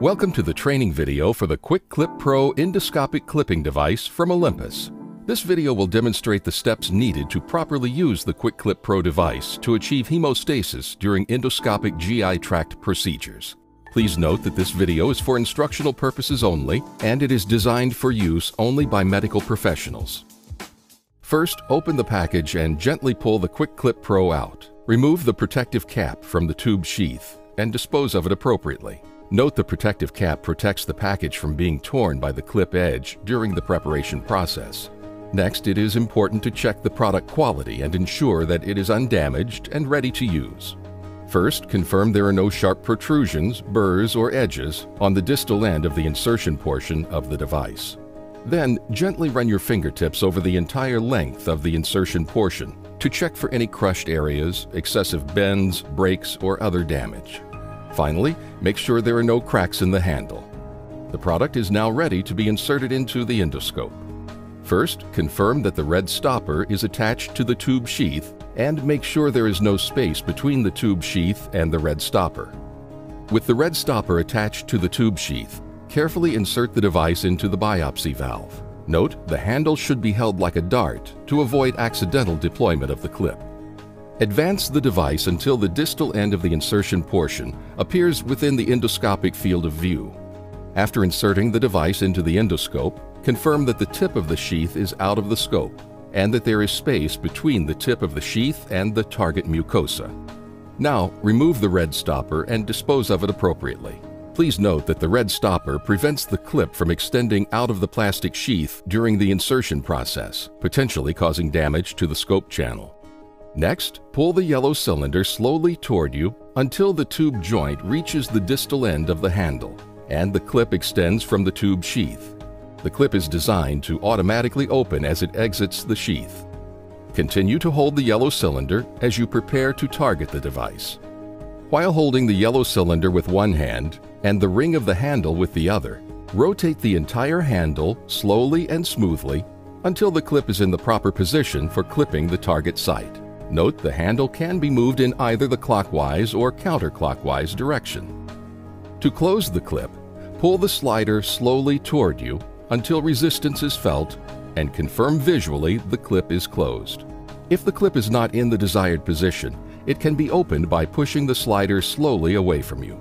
Welcome to the training video for the QuickClip Pro endoscopic clipping device from Olympus. This video will demonstrate the steps needed to properly use the QuickClip Pro device to achieve hemostasis during endoscopic GI tract procedures. Please note that this video is for instructional purposes only and it is designed for use only by medical professionals. First, open the package and gently pull the QuickClip Pro out. Remove the protective cap from the tube sheath and dispose of it appropriately. Note the protective cap protects the package from being torn by the clip edge during the preparation process. Next, it is important to check the product quality and ensure that it is undamaged and ready to use. First, confirm there are no sharp protrusions, burrs, or edges on the distal end of the insertion portion of the device. Then, gently run your fingertips over the entire length of the insertion portion to check for any crushed areas, excessive bends, breaks, or other damage. Finally, make sure there are no cracks in the handle. The product is now ready to be inserted into the endoscope. First, confirm that the red stopper is attached to the tube sheath and make sure there is no space between the tube sheath and the red stopper. With the red stopper attached to the tube sheath, carefully insert the device into the biopsy valve. Note, the handle should be held like a dart to avoid accidental deployment of the clip. Advance the device until the distal end of the insertion portion appears within the endoscopic field of view. After inserting the device into the endoscope, confirm that the tip of the sheath is out of the scope and that there is space between the tip of the sheath and the target mucosa. Now, remove the red stopper and dispose of it appropriately. Please note that the red stopper prevents the clip from extending out of the plastic sheath during the insertion process, potentially causing damage to the scope channel. Next, pull the yellow cylinder slowly toward you until the tube joint reaches the distal end of the handle and the clip extends from the tube sheath. The clip is designed to automatically open as it exits the sheath. Continue to hold the yellow cylinder as you prepare to target the device. While holding the yellow cylinder with one hand and the ring of the handle with the other, rotate the entire handle slowly and smoothly until the clip is in the proper position for clipping the target site. Note the handle can be moved in either the clockwise or counterclockwise direction. To close the clip, pull the slider slowly toward you until resistance is felt and confirm visually the clip is closed. If the clip is not in the desired position, it can be opened by pushing the slider slowly away from you.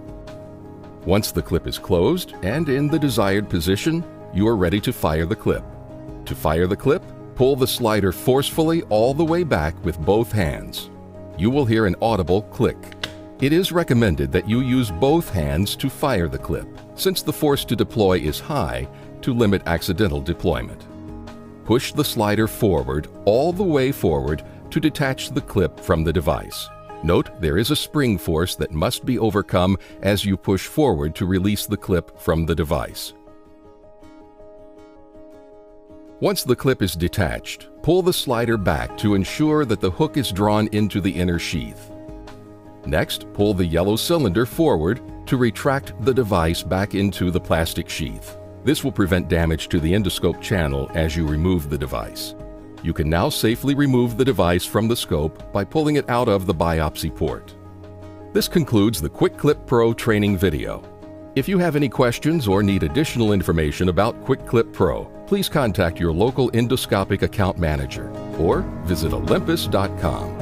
Once the clip is closed and in the desired position, you are ready to fire the clip. To fire the clip, Pull the slider forcefully all the way back with both hands. You will hear an audible click. It is recommended that you use both hands to fire the clip, since the force to deploy is high to limit accidental deployment. Push the slider forward all the way forward to detach the clip from the device. Note there is a spring force that must be overcome as you push forward to release the clip from the device. Once the clip is detached, pull the slider back to ensure that the hook is drawn into the inner sheath. Next, pull the yellow cylinder forward to retract the device back into the plastic sheath. This will prevent damage to the endoscope channel as you remove the device. You can now safely remove the device from the scope by pulling it out of the biopsy port. This concludes the QuickClip Pro training video. If you have any questions or need additional information about QuickClip Pro, please contact your local endoscopic account manager or visit olympus.com.